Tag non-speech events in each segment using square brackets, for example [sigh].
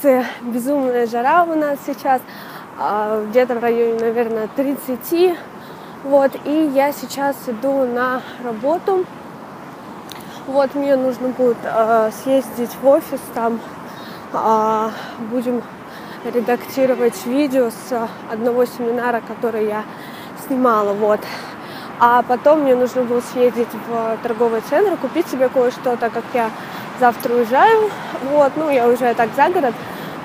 улице безумная жара у нас сейчас, а, где-то в районе, наверное, 30. Вот, и я сейчас иду на работу. Вот, мне нужно будет э, съездить в офис, там э, будем редактировать видео с одного семинара, который я снимала, вот. А потом мне нужно было съездить в торговый центр, купить себе кое-что, так как я завтра уезжаю, вот, ну, я уезжаю так за город,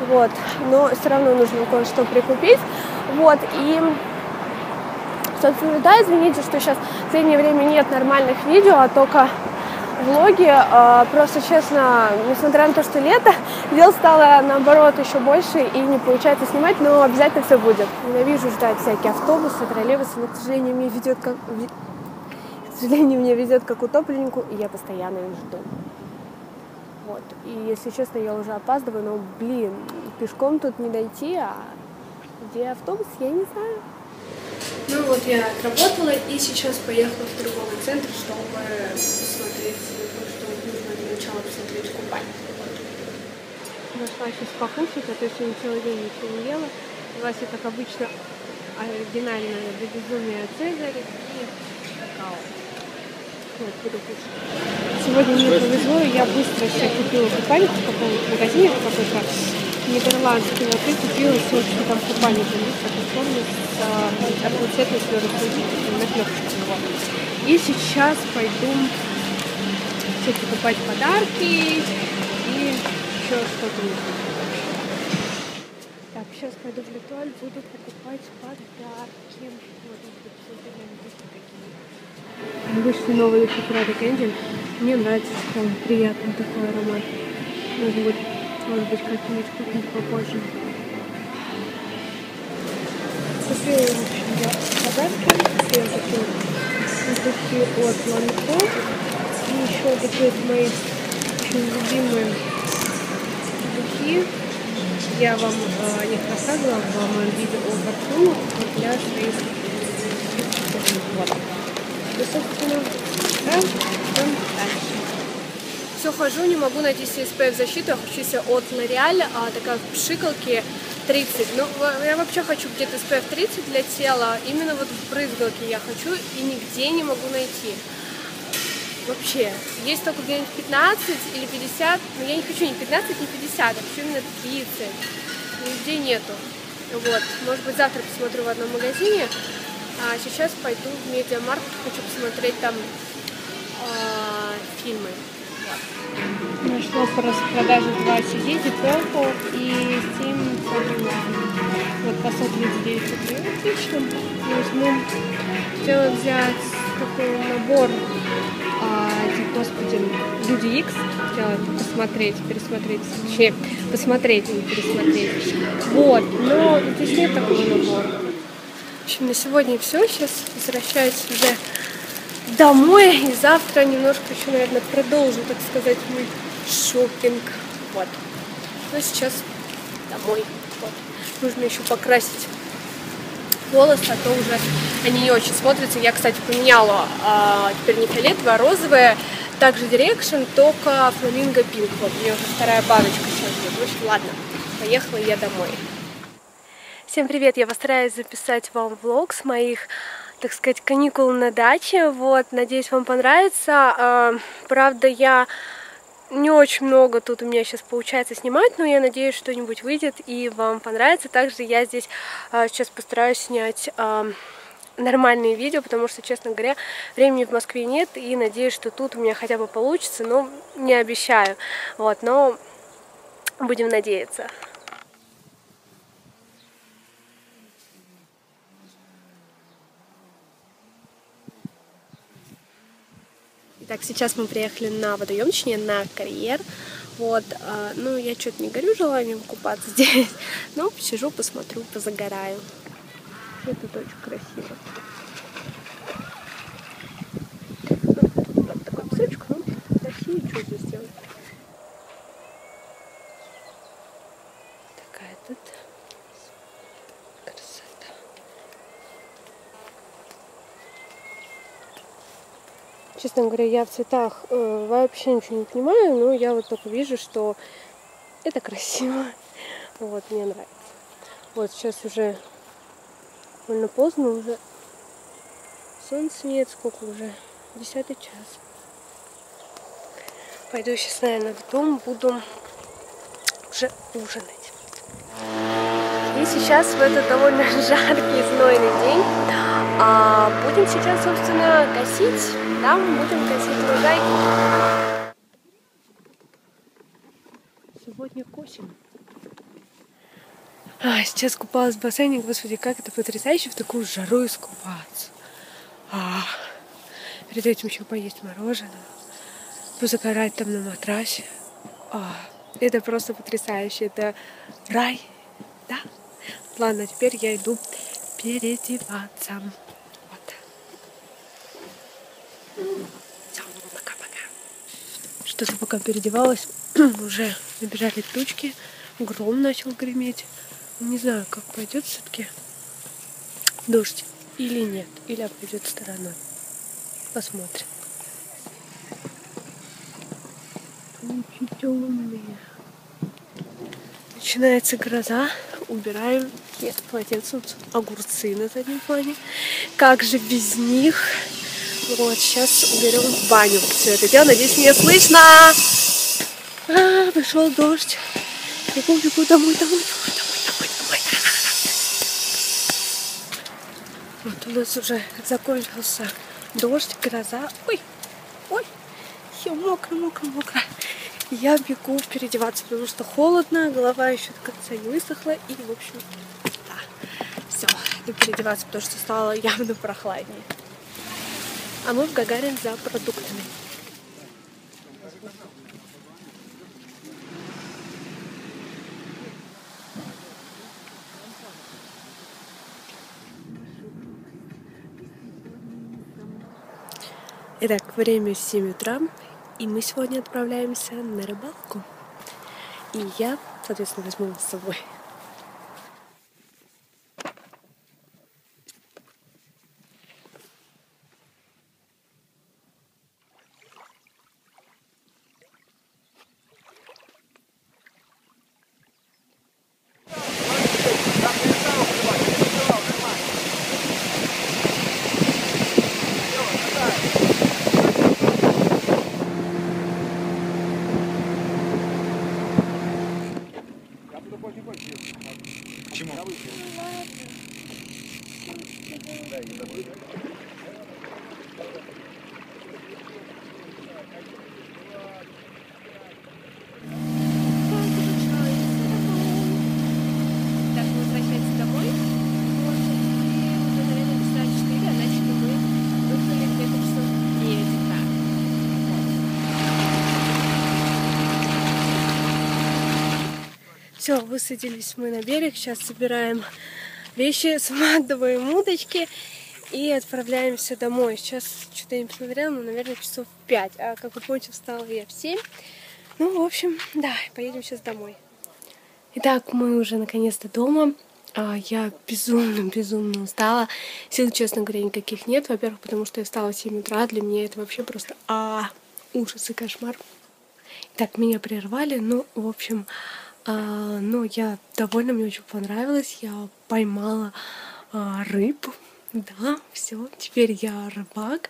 вот, но все равно нужно кое-что прикупить, вот, и, собственно, да, извините, что сейчас в последнее время нет нормальных видео, а только влоги. А, просто, честно, несмотря на то, что лето, [laughs] дел стало, наоборот, еще больше и не получается снимать, но обязательно все будет. Ненавижу ждать всякие автобусы, троллейбусы, но, к сожалению, мне ведет как... К сожалению, мне везет как утопленнику, и я постоянно их жду. Вот. И, если честно, я уже опаздываю, но, блин, пешком тут не дойти, а где автобус, я не знаю. Ну вот я отработала и сейчас поехала в торговый центр, чтобы посмотреть, ну, что нужно для начала посмотреть купальник. Нашла сейчас покушать, а то сегодня целый день ничего не ела. Взялась я, как обычно, оригинальное до безумия Цезарь и какао. Вот, буду кушать. Сегодня мне повезло, я быстро себе купила купальник в каком-то магазине какой-то нидерландский. Вот и купила что там купальник. С одноцветной флюоресцентной наклепочкой его. И сейчас пойду все покупать подарки и еще что-то сейчас пойду в Литоль, буду покупать подарки. Вот, такие. Вышли новые шоколады Кэнди. Мне нравится, там приятный такой аромат. Может быть, может быть, как-нибудь купить попозже. Купила, в общем, я подарки. Я купила такие от Ланко. И еще такие мои очень любимые духи. Я вам э, них рассказывала в моем видео о парфюмах для своих вот. И, собственно, да, идем дальше. Все хожу, не могу найти SPF защиту, я хочу себе от L'Oreal, а, такая в пшикалке 30. Ну, я вообще хочу где-то SPF 30 для тела. Именно вот в брызгалке я хочу и нигде не могу найти. Вообще. Есть только где-нибудь 15 или 50. Но я не хочу ни 15, ни 50. Я хочу именно 30. Нигде нету. Вот. Может быть, завтра посмотрю в одном магазине. А сейчас пойду в Медиамаркт. Хочу посмотреть там э, фильмы. Нашла по распродаже два CD, Deep и Steam Вот по 139 рублей. Отлично. Возьму. Хотела взять такой набор а, господи, Люди X. Хотела посмотреть, пересмотреть. Точнее, посмотреть, не пересмотреть. Вот. Но здесь нет такого набора. В общем, на сегодня все. Сейчас возвращаюсь уже домой. И завтра немножко еще, наверное, продолжу, так сказать, мой шопинг. Вот. Ну, сейчас домой. Вот. Нужно еще покрасить волосы, а то уже они не очень смотрятся. Я, кстати, поменяла а, теперь не фиолетовое, а розовое. Также Direction, только фламинго пинк. Вот, у меня уже вторая баночка сейчас будет. В общем, ладно, поехала я домой. Всем привет! Я постараюсь записать вам влог с моих так сказать, каникул на даче. Вот, надеюсь, вам понравится. А, правда, я не очень много тут у меня сейчас получается снимать, но я надеюсь, что-нибудь выйдет и вам понравится. Также я здесь а, сейчас постараюсь снять а, нормальные видео, потому что, честно говоря, времени в Москве нет, и надеюсь, что тут у меня хотя бы получится, но не обещаю. Вот, но будем надеяться. Итак, сейчас мы приехали на водоем, на карьер. Вот, э, ну, я что-то не горю желанием купаться [laughs] здесь, но посижу, посмотрю, позагораю. Это очень красиво. Ну, вот такой песочек, ну, красивый, что здесь делать? Такая тут Честно говоря, я в цветах э, вообще ничего не понимаю, но я вот только вижу, что Это красиво. [laughs] Вот, мне нравится. Вот, сейчас уже довольно поздно, уже солнца нет, сколько уже? Десятый час. Пойду сейчас, наверное, в дом, буду уже ужинать. И сейчас в этот довольно [laughs] жаркий, знойный день а, будем сейчас, собственно, косить. Да, будем косить лужайки. Сегодня косим. А, сейчас купалась в бассейне. Господи, как это потрясающе в такую жару искупаться. А, перед этим еще поесть мороженое, позагорать там на матрасе. А, это просто потрясающе. Это рай. Да? Ладно, теперь я иду переодеваться. Вот. Все, пока-пока. Что-то пока переодевалась, [clears throat] уже набежали тучки, гром начал греметь. Не знаю, как пойдет все-таки дождь или нет, или обойдет стороной. Посмотрим. Очень темные. Начинается гроза. Убираем. Нет, полотенце, огурцы на заднем плане. Как же без них? Вот, сейчас уберем в баню все это дело. Надеюсь, меня слышно. А, пошел дождь. Бегу, бегу домой, домой, домой, домой, домой, домой. Вот у нас уже закончился дождь, гроза. Ой, ой, все мокро, мокро, мокро. Я бегу переодеваться, потому что холодно, голова еще до конца не высохла. И, в общем, да, все, иду переодеваться, потому что стало явно прохладнее. А мы в Гагарин за продуктами. Итак, время 7 утра, и мы сегодня отправляемся на рыбалку. И я, соответственно, возьму с собой. Все, высадились мы на берег. Сейчас собираем вещи, сматываем удочки и отправляемся домой. Сейчас что-то я не посмотрела, но, наверное, часов 5. А как вы помните, встала я в 7. Ну, в общем, да, поедем сейчас домой. Итак, мы уже наконец-то дома. А, я безумно-безумно устала. Сил, честно говоря, никаких нет. Во-первых, потому что я встала в 7 утра. Для меня это вообще просто а, ужас и кошмар. Так, меня прервали. Ну, в общем, а, но я довольна, мне очень понравилось. Я поймала а, рыбу. Да, все, теперь я рыбак.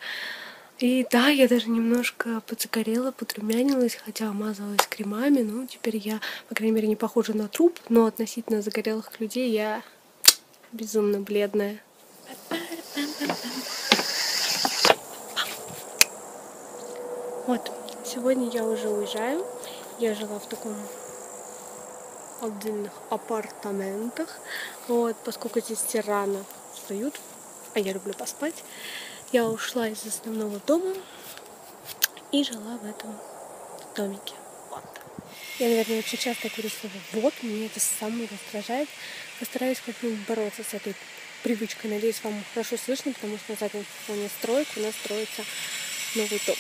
И да, я даже немножко подзагорела, подрумянилась, хотя мазалась кремами. Ну, теперь я, по крайней мере, не похожа на труп, но относительно загорелых людей я безумно бледная. Вот, сегодня я уже уезжаю. Я жила в таком отдельных апартаментах. Вот, поскольку здесь все рано встают, а я люблю поспать, я ушла из основного дома и жила в этом домике. Вот. Я, наверное, очень часто говорю слово «вот», мне это самое раздражает. Постараюсь как-нибудь бороться с этой привычкой. Надеюсь, вам хорошо слышно, потому что на заднем фоне строек у нас строится новый дом.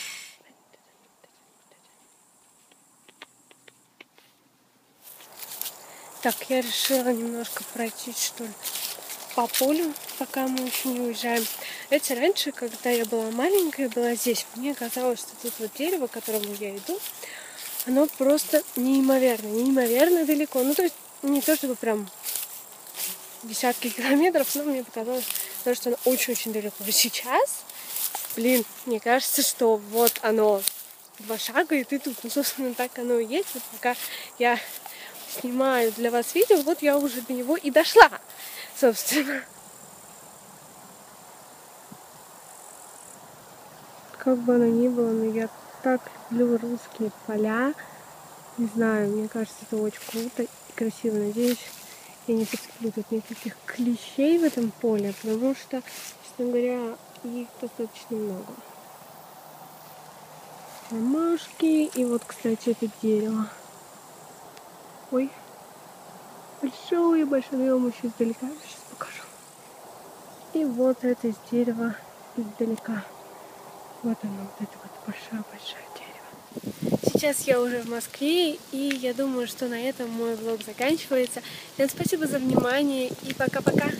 Так, я решила немножко пройтись, что ли, по полю, пока мы еще не уезжаем. Это раньше, когда я была маленькая, была здесь, мне казалось, что тут вот дерево, к которому я иду, оно просто неимоверно, неимоверно далеко. Ну, то есть не то чтобы прям десятки километров, но мне показалось, потому что оно очень-очень далеко. А сейчас, блин, мне кажется, что вот оно, два шага, и ты тут. Ну, собственно, так оно и есть. Вот пока я снимаю для вас видео, вот я уже до него и дошла, собственно. Как бы оно ни было, но я так люблю русские поля. Не знаю, мне кажется, это очень круто и красиво. Надеюсь, я не подцеплю тут никаких клещей в этом поле, потому что, честно говоря, их достаточно много. Ромашки и вот, кстати, это дерево. Ой, большое, большое, я вам еще издалека сейчас покажу. И вот это из дерева издалека. Вот оно, вот это вот большое-большое дерево. Сейчас я уже в Москве, и я думаю, что на этом мой влог заканчивается. Всем спасибо за внимание, и пока-пока!